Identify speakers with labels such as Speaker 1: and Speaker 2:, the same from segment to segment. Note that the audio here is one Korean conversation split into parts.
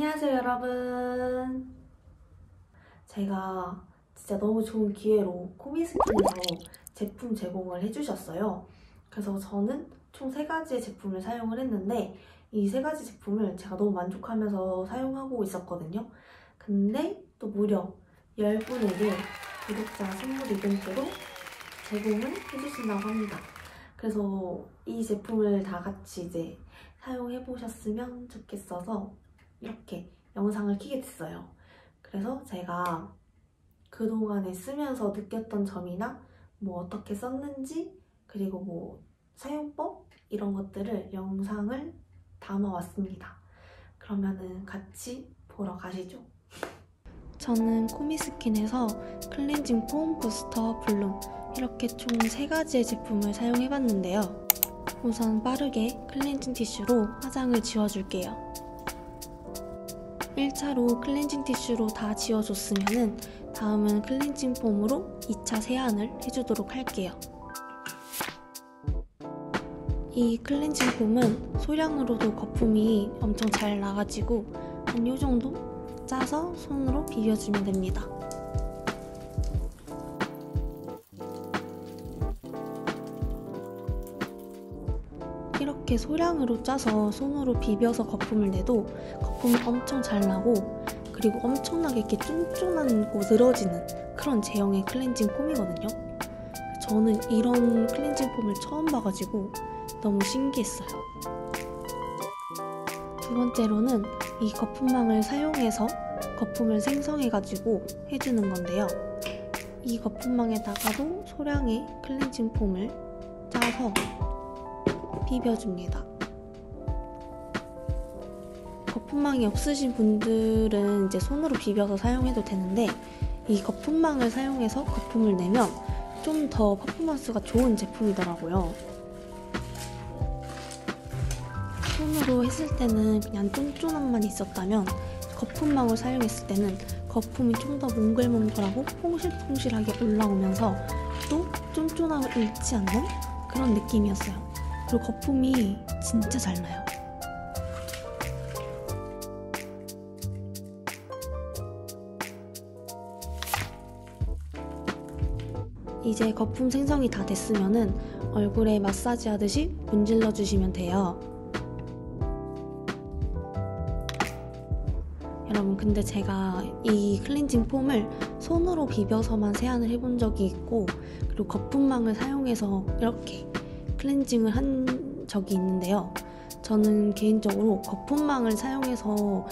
Speaker 1: 안녕하세요 여러분. 제가 진짜 너무 좋은 기회로 코미스킨에서 제품 제공을 해주셨어요. 그래서 저는 총 3가지의 제품을 사용을 했는데 이 세 가지 제품을 제가 너무 만족하면서 사용하고 있었거든요. 근데 또 무려 10분에게 구독자 선물 이벤트로 제공을 해주신다고 합니다. 그래서 이 제품을 다 같이 이제 사용해 보셨으면 좋겠어서 이렇게 영상을 키게 됐어요. 그래서 제가 그동안에 쓰면서 느꼈던 점이나 뭐 어떻게 썼는지 그리고 뭐 사용법 이런 것들을 영상을 담아왔습니다. 그러면은 같이 보러 가시죠. 저는 코미스킨에서 클렌징 폼 부스터 블룸 이렇게 총 3가지의 제품을 사용해봤는데요. 우선 빠르게 클렌징 티슈로 화장을 지워줄게요. 1차로 클렌징 티슈로 다 지워줬으면 다음은 클렌징 폼으로 2차 세안을 해주도록 할게요. 이 클렌징 폼은 소량으로도 거품이 엄청 잘 나가지고 한 요정도 짜서 손으로 비벼주면 됩니다. 이렇게 소량으로 짜서 손으로 비벼서 거품을 내도 거품이 엄청 잘 나고 그리고 엄청나게 이렇게 쫀쫀하고 늘어지는 그런 제형의 클렌징 폼이거든요. 저는 이런 클렌징 폼을 처음 봐가지고 너무 신기했어요. 두 번째로는 이 거품망을 사용해서 거품을 생성해가지고 해주는 건데요. 이 거품망에다가도 소량의 클렌징 폼을 짜서 비벼줍니다. 거품망이 없으신 분들은 이제 손으로 비벼서 사용해도 되는데 이 거품망을 사용해서 거품을 내면 좀 더 퍼포먼스가 좋은 제품이더라고요. 손으로 했을 때는 그냥 쫀쫀함만 있었다면 거품망을 사용했을 때는 거품이 좀 더 몽글몽글하고 퐁실퐁실하게 올라오면서 또 쫀쫀함을 잃지 않는 그런 느낌이었어요. 그리고 거품이 진짜 잘 나요. 이제 거품 생성이 다 됐으면은 얼굴에 마사지 하듯이 문질러 주시면 돼요. 여러분 근데 제가 이 클렌징 폼을 손으로 비벼서만 세안을 해본 적이 있고 그리고 거품망을 사용해서 이렇게 클렌징을 한 적이 있는데요. 저는 개인적으로 거품망을 사용해서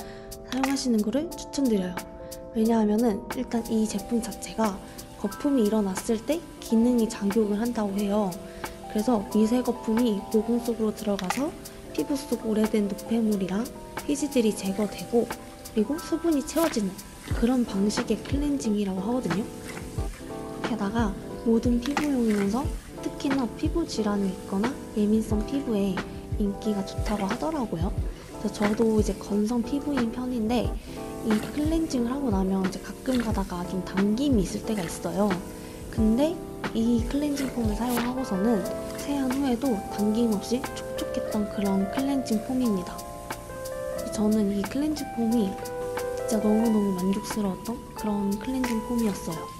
Speaker 1: 사용하시는 것을 추천드려요. 왜냐하면 일단 이 제품 자체가 거품이 일어났을 때 기능이 작용을 한다고 해요. 그래서 미세 거품이 모공 속으로 들어가서 피부 속 오래된 노폐물이랑 피지들이 제거되고 그리고 수분이 채워지는 그런 방식의 클렌징이라고 하거든요. 게다가 모든 피부용이면서 특히나 피부 질환이 있거나 예민성 피부에 인기가 좋다고 하더라고요. 그래서 저도 이제 건성 피부인 편인데 이 클렌징을 하고 나면 이제 가끔 가다가 좀 당김이 있을 때가 있어요. 근데 이 클렌징 폼을 사용하고서는 세안 후에도 당김 없이 촉촉했던 그런 클렌징 폼입니다. 저는 이 클렌징 폼이 진짜 너무너무 만족스러웠던 그런 클렌징 폼이었어요.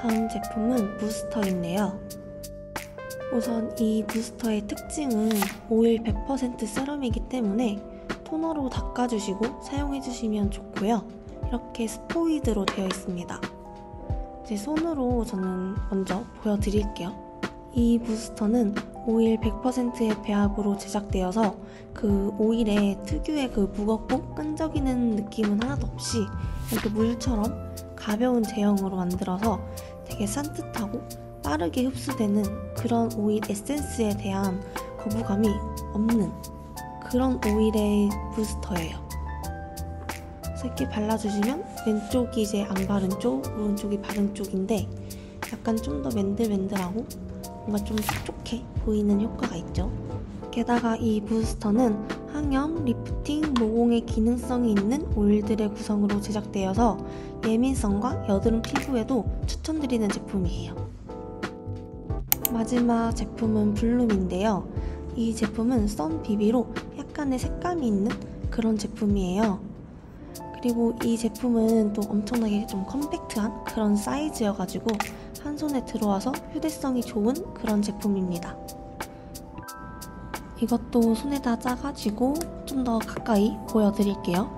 Speaker 1: 다음 제품은 부스터인데요. 우선 이 부스터의 특징은 오일 100% 세럼이기 때문에 토너로 닦아주시고 사용해주시면 좋고요. 이렇게 스포이드로 되어 있습니다. 제 손으로 저는 먼저 보여드릴게요. 이 부스터는 오일 100%의 배합으로 제작되어서 그 오일의 특유의 그 무겁고 끈적이는 느낌은 하나도 없이 이렇게 물처럼 가벼운 제형으로 만들어서 되게 산뜻하고 빠르게 흡수되는 그런 오일 에센스에 대한 거부감이 없는 그런 오일의 부스터예요. 그래서 이렇게 발라주시면 왼쪽이 이제 안 바른 쪽, 오른쪽이 바른 쪽인데 약간 좀 더 맨들맨들하고 뭔가 좀 촉촉해 보이는 효과가 있죠. 게다가 이 부스터는 항염, 리프팅, 모공의 기능성이 있는 오일들의 구성으로 제작되어서 예민성과 여드름 피부에도 추천드리는 제품이에요. 마지막 제품은 블룸인데요. 이 제품은 sun BB로 약간의 색감이 있는 그런 제품이에요. 그리고 이 제품은 또 엄청나게 좀 컴팩트한 그런 사이즈여가지고 한 손에 들어와서 휴대성이 좋은 그런 제품입니다. 이것도 손에다 짜가지고 좀 더 가까이 보여드릴게요.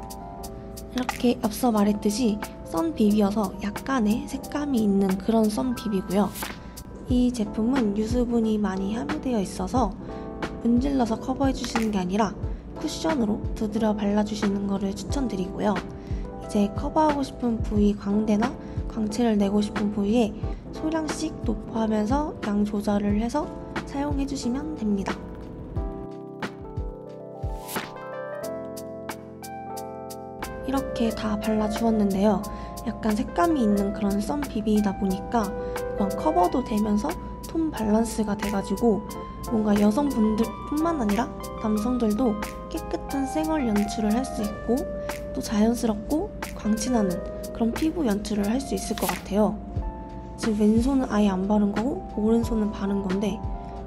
Speaker 1: 이렇게 앞서 말했듯이 썬 비비여서 약간의 색감이 있는 그런 썬 비비고요. 이 제품은 유수분이 많이 함유되어 있어서 문질러서 커버해주시는 게 아니라 쿠션으로 두드려 발라주시는 것을 추천드리고요. 이제 커버하고 싶은 부위 광대나 광채를 내고 싶은 부위에 소량씩 도포하면서 양 조절을 해서 사용해주시면 됩니다. 이렇게 다 발라주었는데요. 약간 색감이 있는 그런 썬 비비이다 보니까 뭔가 커버도 되면서 톤 밸런스가 돼가지고 뭔가 여성분들뿐만 아니라 남성들도 깨끗한 생얼 연출을 할 수 있고 또 자연스럽고 광진하는 그런 피부 연출을 할 수 있을 것 같아요. 지금 왼손은 아예 안 바른 거고 오른손은 바른 건데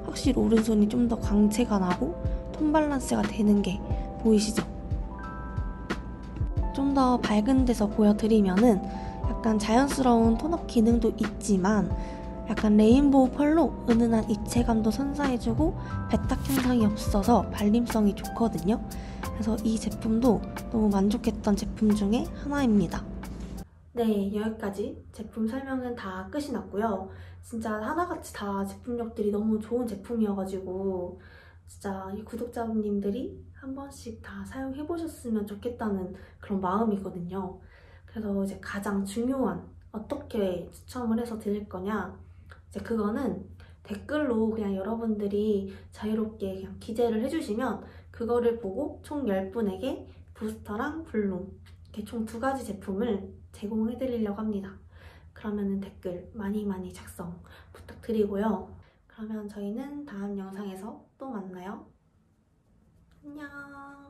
Speaker 1: 확실히 오른손이 좀 더 광채가 나고 톤 밸런스가 되는 게 보이시죠? 좀 더 밝은 데서 보여드리면은 약간 자연스러운 톤업 기능도 있지만 약간 레인보우 펄로 은은한 입체감도 선사해주고 배딱 현상이 없어서 발림성이 좋거든요. 그래서 이 제품도 너무 만족했던 제품 중에 하나입니다. 네, 여기까지 제품 설명은 다 끝이 났고요. 진짜 하나같이 다 제품력들이 너무 좋은 제품이어가지고 진짜 이 구독자분님들이 한 번씩 다 사용해보셨으면 좋겠다는 그런 마음이거든요. 그래서 이제 가장 중요한 어떻게 추첨을 해서 드릴 거냐 이제 그거는 댓글로 그냥 여러분들이 자유롭게 그냥 기재를 해주시면 그거를 보고 총 10분에게 부스터랑 블룸 이렇게 총 두 가지 제품을 제공해드리려고 합니다. 그러면은 댓글 많이 많이 작성 부탁드리고요. 그러면 저희는 다음 영상에서 또 만나요. 안녕.